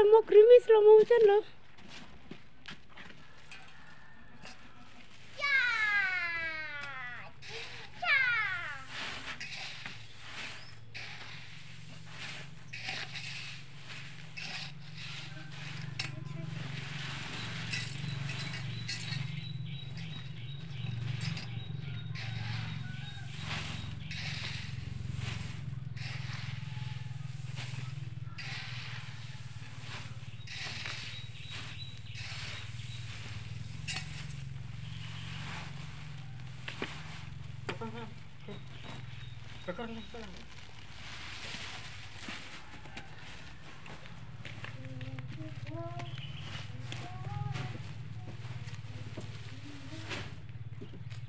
ama Krimi selama hujan. Bakar.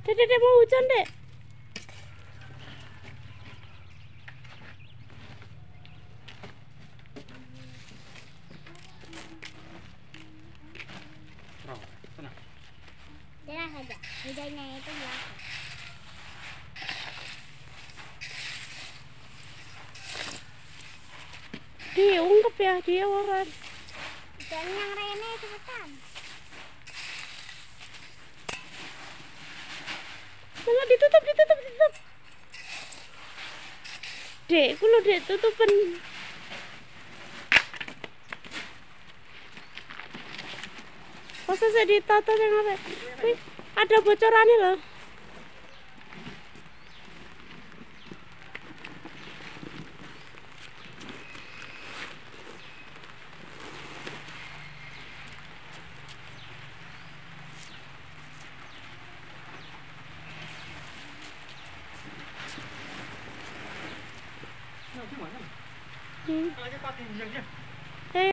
Dek, dek, mau hujan, dek. Tenang. Jelas saja, hujannya itu biasa. Diungkep ya, dia orang. Dan yang Rene cepetan. Mama ditutup, ditutup, ditutup. Dek, kulo dek tutupan. Masa saya ditata yang apa? Ada bocorannya loh. Cái bao?